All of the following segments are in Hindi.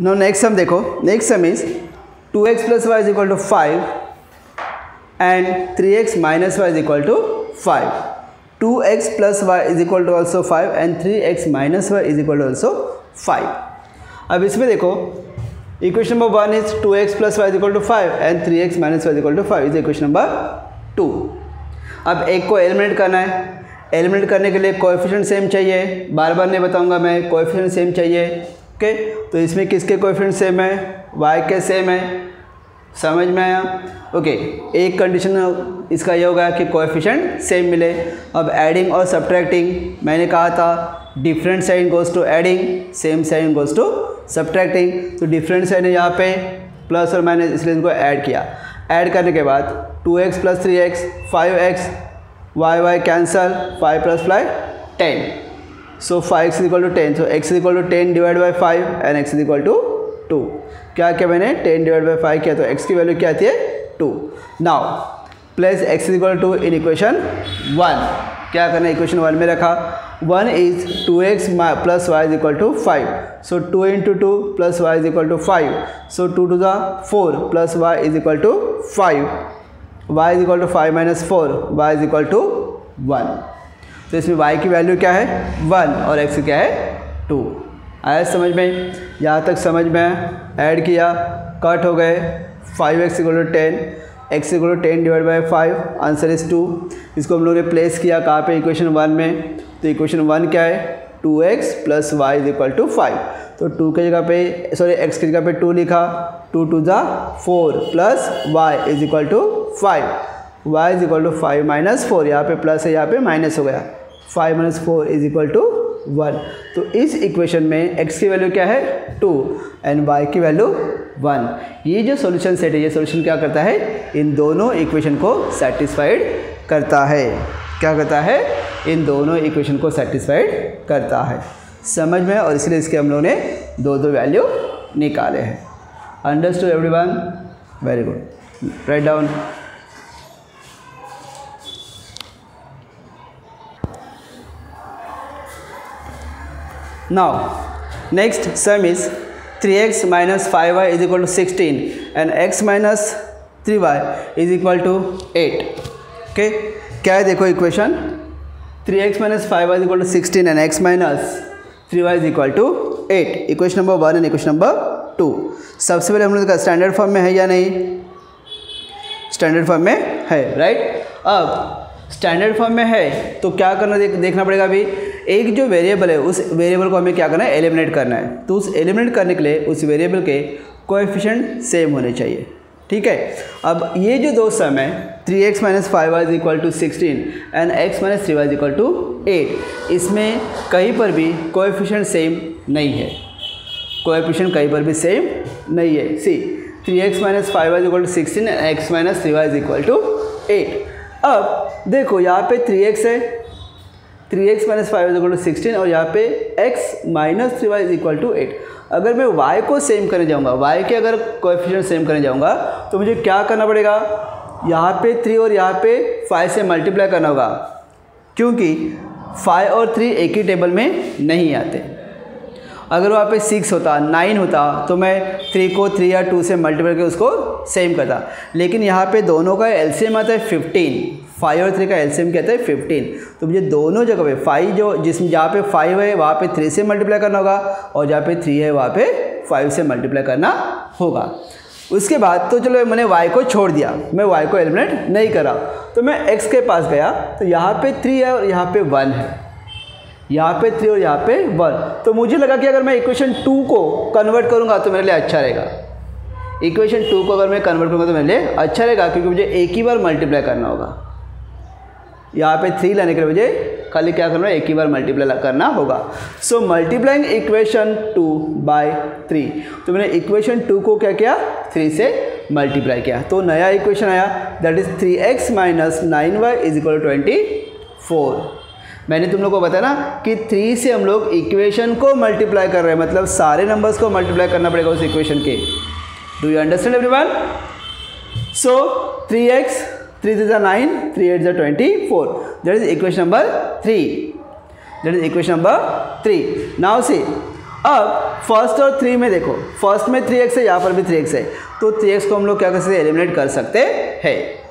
नो नेक्स्ट सम देखो। Next sum is two x plus y is equal to five and three x minus y is equal to five two x plus y is equal to also five and three x minus y is equal to also five अब इसमें देखो। Equation number one is two x plus y is equal to five and three x minus y is equal to five is equation number two अब एक को एलिमिनेट करना है। एलिमिनेट करने के लिए कोएफिशिएंट सेम चाहिए। बार बार नहीं बताऊँगा मैं। कोएफिशिएंट सेम चाहिए। ओके तो इसमें किसके कोएफिशिएंट सेम है? वाई के सेम है। समझ में आया? ओके एक कंडीशन इसका ये होगा कि कोएफिशिएंट सेम मिले। अब एडिंग और सब्ट्रैक्टिंग मैंने कहा था different sign goes to adding same sign goes to subtracting तो डिफरेंट साइन है यहाँ पे प्लस और माइनस इसलिए इनको ऐड किया। ऐड करने के बाद two x plus three x five x y y cancel five plus five ten so five x equal to ten so x equal to ten divide by five and x equal to two क्या क्या मैंने? टेन डिवाइड बाई फाइव किया तो एक्स की वैल्यू क्या आती है? Two now plus x equal to in equation one क्या करना है? इक्वेशन वन में रखा. One is two x plus y is equal to five so two into two plus y is equal to five so two two ज़ा four plus y is equal to five y is equal to five minus four y is equal to one तो इसमें वाई की वैल्यू क्या है? वन और एक्स क्या है? टू आया समझ में? यहाँ तक समझ में ऐड किया कट हो गए। Five x equal to ten x equal to ten divide by five answer is two इसको हम लोग ने प्लेस किया कहाँ पे? इक्वेशन वन में। तो इक्वेशन वन क्या है? Two x plus y is equal to five तो टू की जगह पे सॉरी एक्स की जगह पे टू लिखा। टू टू ज़ा four plus y is equal to five y is equal to five minus four यहाँ पे प्लस है, यहाँ पे माइनस हो गया। Five minus four is equal to one. तो इस इक्वेशन में x की वैल्यू क्या है? टू एंड y की वैल्यू वन। ये जो सॉल्यूशन सेट है, ये सॉल्यूशन क्या करता है? इन दोनों इक्वेशन को सेटिस्फाइड करता है। क्या करता है? इन दोनों इक्वेशन को सेटिस्फाइड करता है। समझ में? और इसलिए इसके हम लोग ने दो दो वैल्यू निकाले हैं। Understood everyone very good write down Now, next sum is 3x minus 5y is equal to 16 and x minus 3y is equal to 8. Okay, क्या है देखो equation 3x minus 5y is equal to 16 and x minus 3y is equal to 8. Equation number one and equation number two सबसे पहले हम लोग का स्टैंडर्ड फॉर्म में है या नहीं? स्टैंडर्ड फॉर्म में है राइट अब स्टैंडर्ड फॉर्म में है तो क्या करना देख, देखना पड़ेगा अभी? एक जो वेरिएबल है, उस वेरिएबल को हमें क्या करना है? एलिमिनेट करना है। तो उस एलिमिनेट करने के लिए उस वेरिएबल के कोएफिशिएंट सेम होने चाहिए। ठीक है? अब ये जो दो सम है three x minus five y is equal to sixteen and x minus three y is equal to eight इसमें कहीं पर भी कोएफिशिएंट सेम नहीं है। कोएफिशिएंट कहीं पर भी सेम नहीं है। See three x minus five y is equal to sixteen and x minus three y is equal to eight अब देखो, यहाँ पे थ्री एक्स है three x minus five is equal to sixteen और यहाँ पे x minus three y is equal to eight अगर मैं y को सेम करने जाऊँगा, y के अगर कोएफिशिएंट सेम करने जाऊँगा तो मुझे क्या करना पड़ेगा? यहाँ पे थ्री और यहाँ पे फाइव से मल्टीप्लाई करना होगा, क्योंकि फाइव और थ्री एक ही टेबल में नहीं आते। अगर वहाँ पे सिक्स होता नाइन होता तो मैं थ्री को थ्री या टू से मल्टीप्लाई करके उसको सेम करता। लेकिन यहाँ पे दोनों का एलसीएम आता है फिफ्टीन फाइव और थ्री का एलसीएम कहता है फिफ्टीन तो मुझे दोनों जगह पे फाइव जो, जिस जहाँ पे फाइव है, वहाँ पे थ्री से मल्टीप्लाई करना होगा और जहाँ पे थ्री है, वहाँ पे फाइव से मल्टीप्लाई करना होगा. उसके बाद तो चलो मैंने y को छोड़ दिया. मैं y को एलिमिनेट नहीं करा तो मैं x के पास गया. तो यहाँ पे थ्री है और यहाँ पे वन है. यहाँ पे थ्री और यहाँ पे वन तो मुझे लगा कि अगर मैं इक्वेशन टू को कन्वर्ट करूँगा तो मेरे लिए अच्छा रहेगा. इक्वेशन टू को अगर मैं कन्वर्ट करूँगा तो मेरे लिए अच्छा रहेगा क्योंकि मुझे एक ही बार मल्टीप्लाई करना होगा. यहाँ पे थ्री लाने के मुझे खाली क्या करना है एक ही बार मल्टीप्लाई करना होगा। So multiplying equation two by three तो मैंने इक्वेशन टू को क्या किया? थ्री से मल्टीप्लाई किया। तो नया इक्वेशन आया। That is three x minus nine y is equal twenty four मैंने तुम लोग को बताया ना कि थ्री से हम लोग इक्वेशन को मल्टीप्लाई कर रहे हैं। मतलब सारे नंबर्स को मल्टीप्लाई करना पड़ेगा उस इक्वेशन के। Do you understand everyone so three x 3 is a 9, 3 8 is a 24. That is equation number 3. That is equation number 3. Now see, अब फ़र्स्ट और थ्री में देखो फ़र्स्ट में थ्री एक्स है यहाँ पर भी थ्री एक्स है तो थ्री एक्स को हम लोग क्या कर सकते हैं एलिमिनेट कर सकते हैं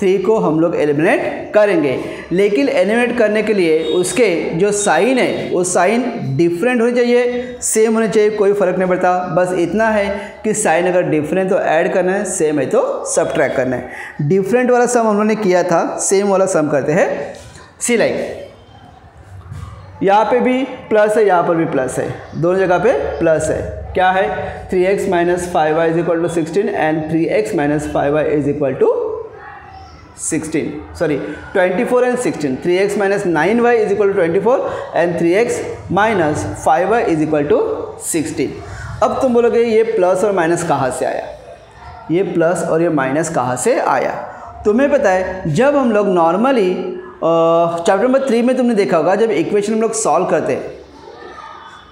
थ्री को हम लोग एलिमिनेट करेंगे। लेकिन एलिमिनेट करने के लिए उसके जो साइन है, वो साइन डिफरेंट होने चाहिए सेम होने चाहिए, कोई फ़र्क नहीं पड़ता। बस इतना है कि साइन अगर डिफरेंट तो ऐड करना है सेम है तो सब करना है। डिफरेंट वाला सम हम लोगों ने किया था सेम वाला सम करते हैं। सी लाइक यहाँ पे भी प्लस है, यहाँ पर भी प्लस है। दोनों जगह पे प्लस है। क्या है? Three x minus five y is equal to sixteen and three x minus five y is equal to sixteen sorry twenty four and sixteen three x minus nine y is equal to twenty four and three x minus five y is equal to sixteen अब तुम बोलोगे, ये प्लस और माइनस कहाँ से आया? ये प्लस और ये माइनस कहाँ से आया? तुम्हें पता है, जब हम लोग नॉर्मली चैप्टर नंबर थ्री में तुमने देखा होगा, जब इक्वेशन हम लोग सॉल्व करते हैं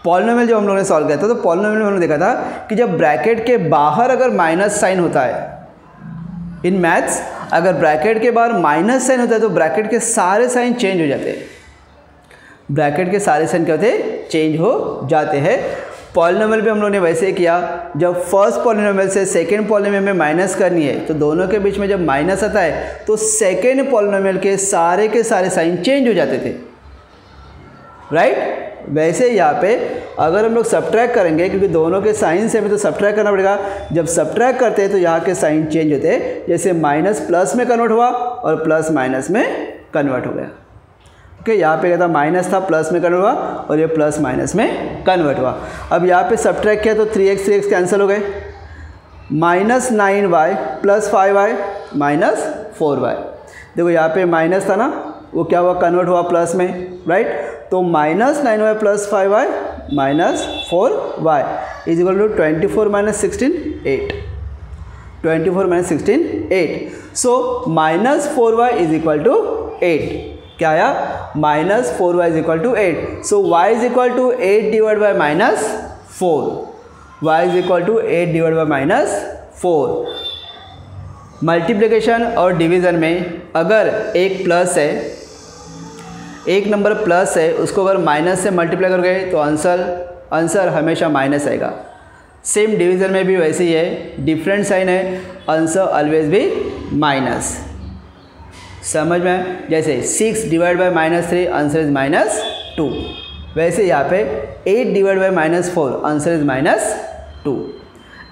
पॉलिनोमियल जब हम लोगों ने सॉल्व किया था तो पॉलिनोमियल में हमने देखा था कि जब ब्रैकेट के बाहर अगर माइनस साइन होता है इन मैथ्स अगर ब्रैकेट के बाहर माइनस साइन होता है तो ब्रैकेट के सारे साइन चेंज हो जाते हैं। ब्रैकेट के सारे साइन क्या होते हैं? चेंज हो जाते हैं। पॉलिनोमियल भी हम लोगों ने वैसे किया, जब फ़र्स्ट पॉलिनोमियल से सेकेंड पॉलिनोमियल में माइनस करनी है तो दोनों के बीच में जब माइनस आता है तो सेकेंड पॉलिनोमियल के सारे के सारे साइन चेंज हो जाते थे। Right right? वैसे यहाँ पे अगर हम लोग सब्ट्रैक करेंगे, क्योंकि दोनों के साइन से हमें तो सब्ट्रैक करना पड़ेगा। जब सब्ट्रैक करते हैं तो यहाँ के साइन चेंज होते हैं। जैसे माइनस प्लस में कन्वर्ट हुआ और प्लस माइनस में कन्वर्ट हो गया। ओके यहाँ पे क्या था? माइनस था प्लस में कन्वर्ट हुआ और ये प्लस माइनस में कन्वर्ट हुआ। अब यहाँ पे सब्ट्रैक किया तो three x three x cancel हो गए। Minus nine y plus five y minus four y देखो यहाँ पे माइनस था ना, वो क्या हुआ? कन्वर्ट हुआ प्लस में राइट तो minus nine y plus five y minus four y is equal to twenty four minus sixteen eight twenty four minus sixteen eight so minus four y is equal to eight क्या आया? Minus four y is equal to eight so y is equal to eight divide by minus four y is equal to eight divide by minus four multiplication और डिवीज़न में अगर एक प्लस है एक नंबर प्लस है, उसको अगर माइनस से मल्टीप्लाई करोगे तो आंसर आंसर हमेशा माइनस आएगा। सेम डिवीज़न में भी वैसे ही है, डिफरेंट साइन है, आंसर ऑलवेज भी माइनस समझ में जैसे six divide by minus three answer is minus two वैसे यहाँ पे eight divide by minus four answer is minus two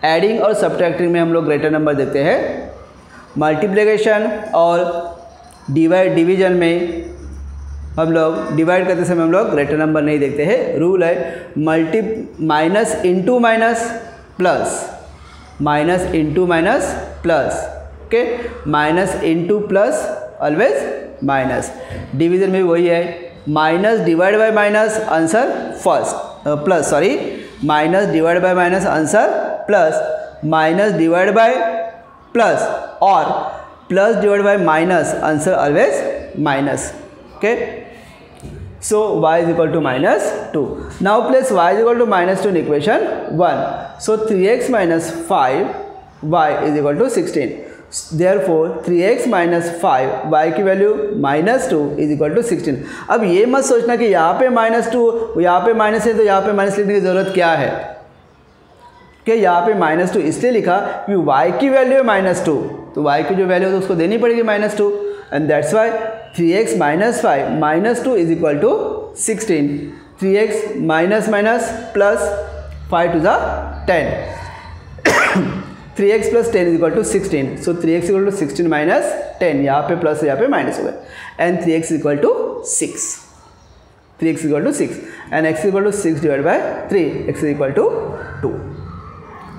adding और सब्ट्रैक्टिंग में हम लोग ग्रेटर नंबर देते हैं। मल्टीप्लिकेशन और डिवाइड डिवीज़न में हम लोग डिवाइड करते समय हम लोग ग्रेटर नंबर नहीं देखते हैं। रूल है multi minus into minus plus minus into minus plus okay minus into plus always minus division में वही है। Minus divide by minus answer first plus sorry minus divide by minus answer plus minus divide by plus और plus divide by minus answer always minus okay So, y is equal to minus 2. Now, place y is equal to minus 2 in equation 1. So 3x minus 5 y is equal to 16. Therefore 3x minus 5 y की value minus two is equal to sixteen अब ये मत सोचना कि यहाँ पे माइनस टू यहाँ पे माइनस है तो यहाँ पे माइनस लिखने की ज़रूरत क्या है कि यहाँ पे माइनस टू इसलिए लिखा कि y की वैल्यू है माइनस टू तो y की जो वैल्यू है तो उसको देनी पड़ेगी minus two and that's why three x minus five minus two is equal to sixteen three x minus minus plus five two ज़ा ten three x plus ten is equal to sixteen so three x equal to sixteen minus ten यहाँ पे प्लस यहाँ पे माइनस हो गया and three x equal to six three x equal to six and x equal to six divide by three x equal to two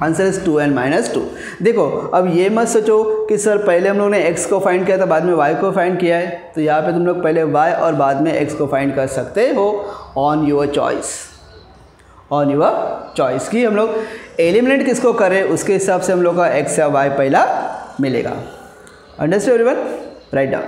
Answer is two and minus two. देखो, अब ये मत सोचो कि सर पहले हम लोग ने एक्स को फाइंड किया था, बाद में वाई को फाइंड किया है तो यहाँ पे तुम लोग पहले वाई और बाद में एक्स को फाइंड कर सकते हो। On your choice on your choice की हम लोग एलिमिनेट किसको करें, उसके हिसाब से हम लोग का एक्स या वाई पहला मिलेगा। Understand everyone write down